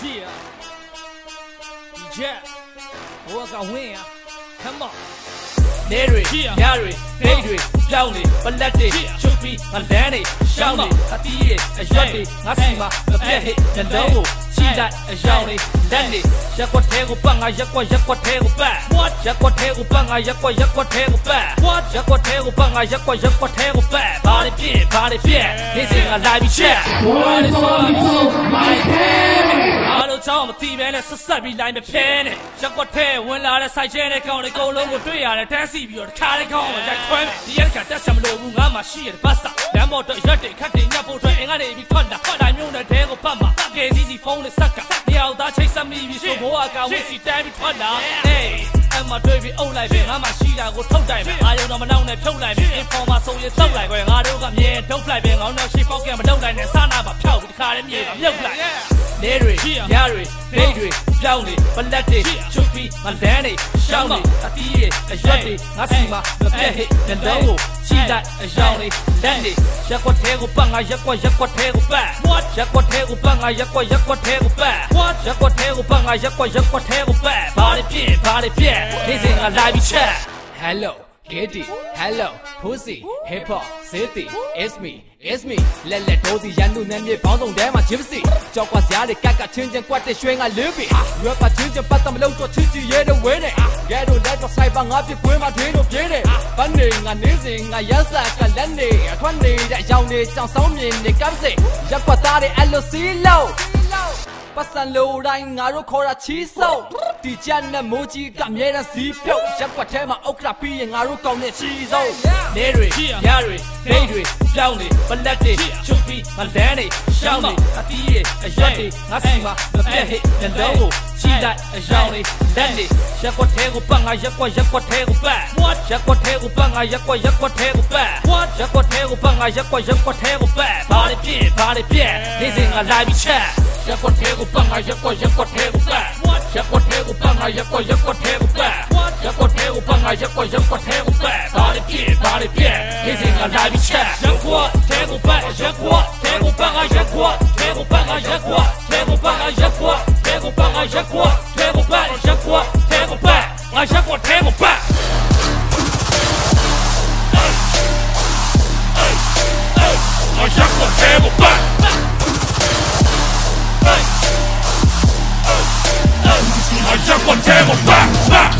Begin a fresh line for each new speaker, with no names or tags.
DJ，我敢问呀，Come on。Mary, Derry. Derry. Johnny, Bloody, Chubby, Malani, Johnny, Hati, Ayodi, Asima, Mabehi, Nandamu, Chida, Ayodi, Lani, Yakwa Tegu Banga, Yakwa Yakwa Tegu Bang, What? Yakwa Tegu Banga, Yakwa Yakwa Tegu Bang, What? Yakwa Tegu Banga, Yakwa Yakwa Tegu Bang, Body Pin, Body Pin, Hissing a Live Chat. What is all you အားလုံးချောင်းမတီးပဲနဲ့ဆက်ဆက်ပြီးလိုက်မဖဲနဲ့ရက်ကွက်သေးဝင်လာတဲ့ဆိုင်ချဲတဲ့ကောင်တွေအကုန်လုံးကိုတွေ့ရတယ်တန်းစီပြီးတော့တခါလေးကောင်ကိုရိုက်ခွဲမယ်ဒီရက်ကတက်ဆက်မလို့ဘူးငါမှရှိရတဲ့ဘတ်စာလမ်းပေါ်တော့ရက်တွေခတ်တွေညက်ဖို့အတွက်အင်္ဂါတွေပြီးထွက်လာထွက်လာမျိုးနဲ့တဲကိုပတ်မှာကဲစီစီဖုန်းနဲ့ဆက်ကတယောက်သားချိတ်ဆက်မိပြီးဆိုဘိုးကကဝစ်စီတန်းပြီးထွက်လာ Hey အမတွေ့ပြီးအုပ်လိုက်ပဲငါမှရှိတာကိုထုတ်တိုင်မယ်အာယုံတော့မနောက်နဲ့ဖြုတ်လိုက်မယ် informa ဆိုရင်တောက်လိုက်ပဲငါတို့ကမြဲထုတ်လိုက်ပဲငေါင်းတော့ရှိပေါက်ကန်မလုပ်နိုင်နဲ့စနာပါဖြောက်ပြီးတခါလေးမြေကမြုပ်လိုက် နေတွေညတွေဒိတ်တွေပြောင်းနေပလက်တွေချုပ်ပြီးမလန်းနေရှောင်းနေအတီးတွေအရွက်တွေငါစီမှာမပြတ်ဟစ်နှလုံးကိုချီလိုက်အယောင်နေလက်နေရက်ကွက်သေးကိုပတ်ငါရက်ကွက်ရက်ကွက်သေးကိုပတ် What ရက်ကွက်သေးကိုပတ်ငါရက်ကွက်ရက်ကွက်သေးကိုပတ် What ရက်ကွက်သေးကိုပတ်ငါရက်ကွက်ရက်ကွက်သေးကိုပတ်ဘာတွေပြည့်ဘာတွေပြည့်နေစင်ကလာပြီးချက် Hello Getty Hello Pussy Hip Hop City It's me It's me လက်လက်တိုးစီရန်သူနဲ့မြေပေါင်းစုံထဲမှာ Gypsy ကြောက်ကွာစရာတွေကက်ကချင်းချင်းကွက်တဲ့ရွှေငါလင်းပြီ Rap ချင်းချင်းပတ်တမလို့တော့ချစ်ချီရဲတဲ့ဝဲတဲ့ Get to let the sniper ငါပြပွေးမှာသေးလို့ပြေးတယ်ဘန်းနေငါနေစဉ်ငါရက်ဆက်ကလက်နေအထွန်းနေတဲ့အယောင်နေကြောင်ဆောင်မြင်နေကပ်စေရက်ကွက်သားတွေအဲ့လိုစီးလို့ပတ်စံလိုတိုင်းငါတို့ခေါ်တာချီးစု ပ်ဒီချက်နဲ့မိုးကြီးကအမြဲတမ်းစီးပြုတ်ရက်ကွက်ထဲမှာအုတ်ကလာပြီးရင်ငါတို့ကောင်းတဲ့ချီးစုပ်နေတွေညတွေဒိတ်တွေပြောင်းနေပလက်တွေချုပ်ပြီးမလန်းနေရှောင်းနေအတီးတွေအရွက်တွေငါစီမှာမပြတ်ဟစ်နှလုံးကိုချီလိုက်အယောင်နေလက်နေရက်ကွက်သေးကိုပတ်ငါရက်ကွက်ရက်ကွက်သေးကိုပတ် What ရက်ကွက်သေးကိုပတ်ငါရက်ကွက်ရက်ကွက်သေးကိုပတ် What ရက်ကွက်သေးကိုပတ်ငါရက်ကွက်ရက်ကွက်သေးကိုပတ်ဘာတွေပြည့်ဘာတွေပြည့်နေစင်ကလာပြီးချက်ရက်ကွက်သေးကိုပတ်ငါရက်ကွက်ရက်ကွက်သေးကိုပတ် What ရက်ကွက်သေးကိုပတ်ငါရက်ကွက်ရက်ကွက်သေးကိုပတ် What ရက်ကွက်သေးကိုပတ်ငါရက်ကွက်ရက်ကွက်သေးကိုပတ်ဘာတွေပြည့်ဘာတွေပြည့်နေစင်ကလာပြီးချက်ရက်ကွက်သေးကိုပတ်ရက်ကွက်သေး I'ma back, back.